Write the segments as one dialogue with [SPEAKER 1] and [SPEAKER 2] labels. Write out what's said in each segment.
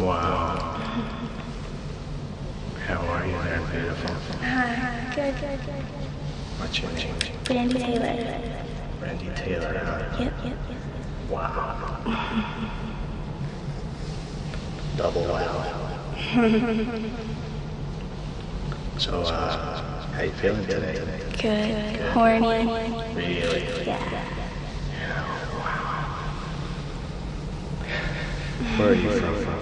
[SPEAKER 1] Wow. How are you there, beautiful?
[SPEAKER 2] Hi. Good, good, good.
[SPEAKER 1] What's your name?
[SPEAKER 2] Brandy Taylor.
[SPEAKER 1] Randy Taylor, huh?
[SPEAKER 2] Yep, yep, yep.
[SPEAKER 1] Wow. Double wow. so, uh, how you feeling today?
[SPEAKER 2] Good. Horny.
[SPEAKER 1] Really?
[SPEAKER 2] Yeah.
[SPEAKER 1] Where are you from?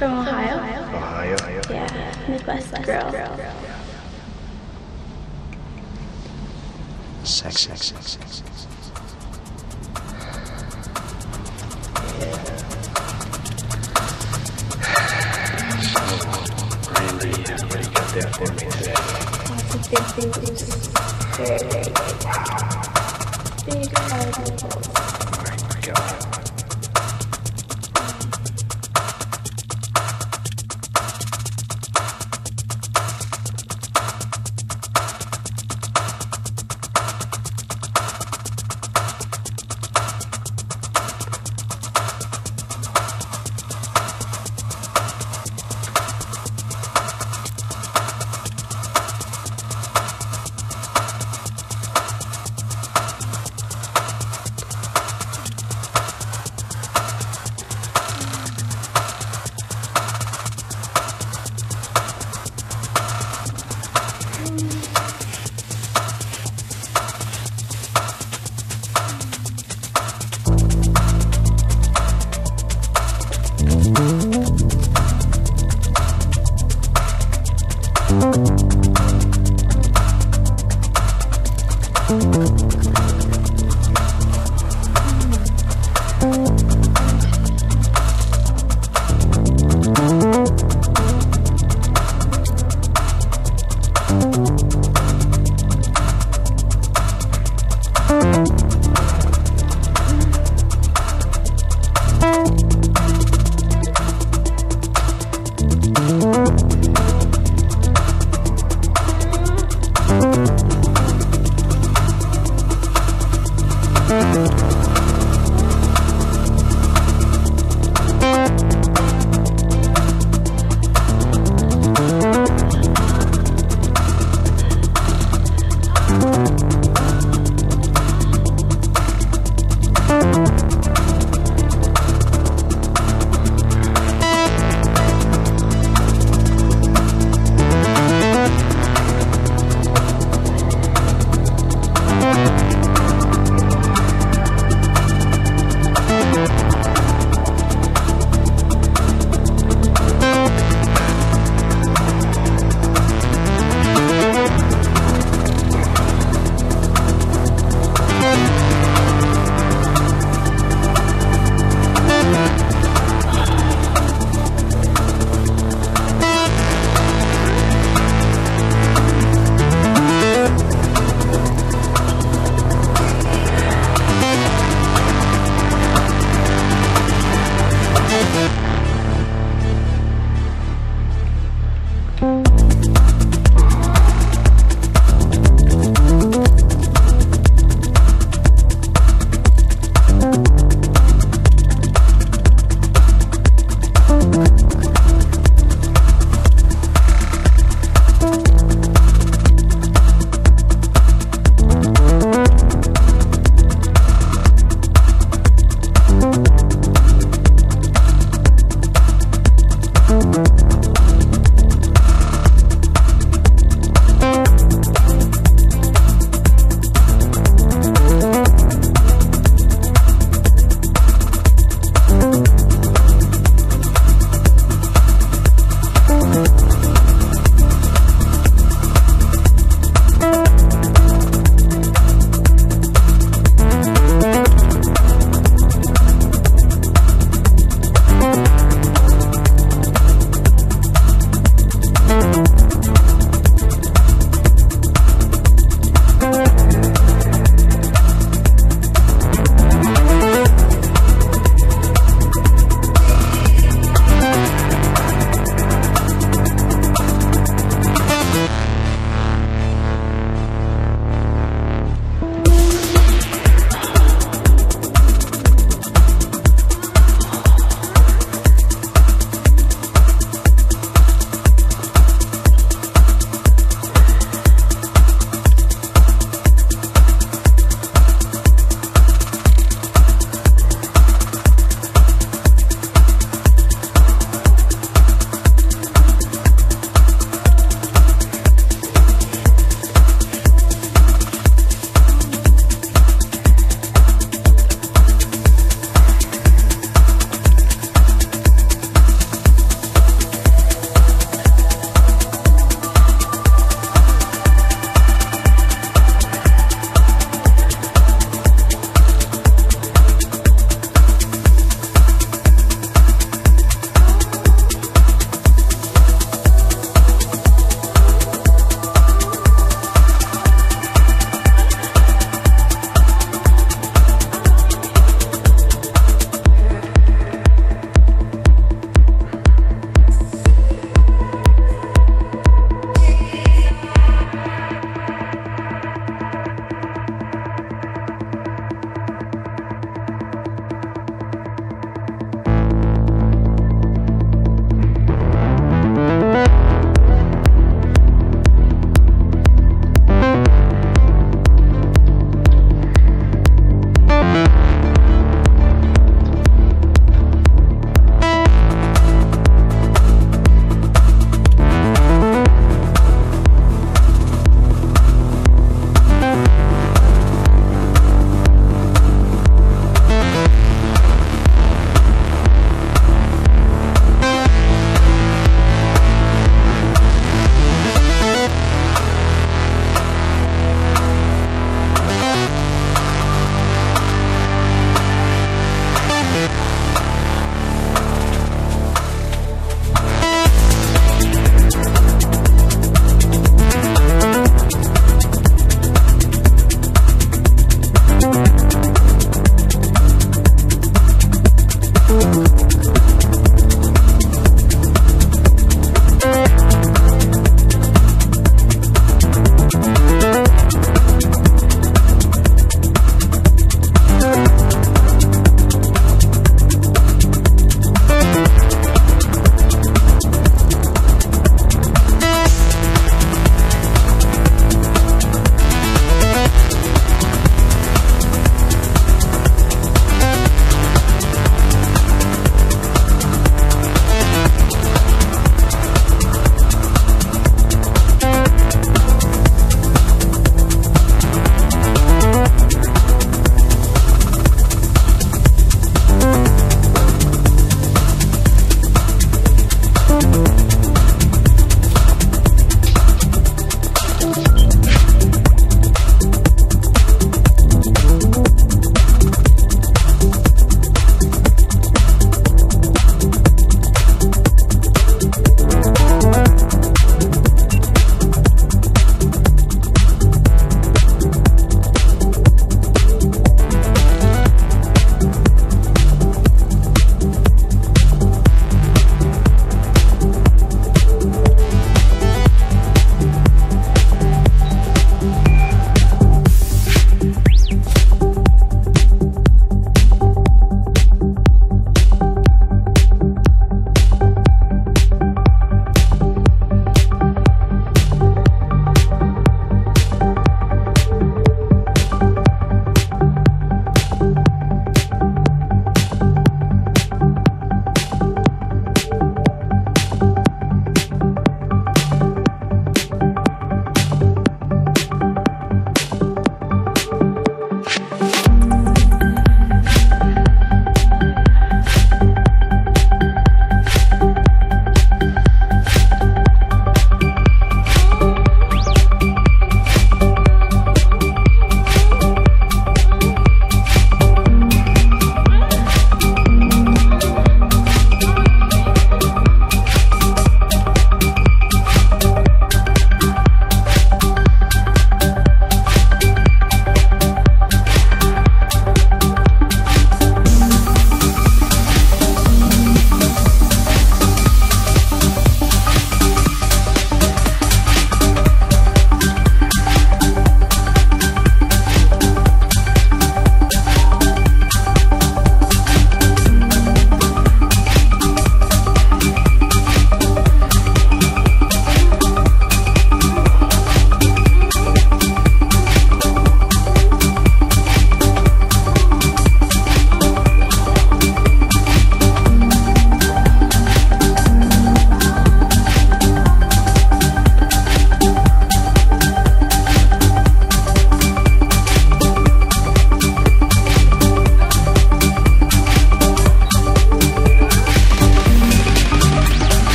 [SPEAKER 2] From Ohio?
[SPEAKER 1] Ohio?
[SPEAKER 2] Yeah. Midwest girl.
[SPEAKER 1] Sex, sex, sex, sex, sex. So, Randy, what do got there for me today?
[SPEAKER 2] Lots of big things. Very, very big. Big articles.
[SPEAKER 1] Oh my God.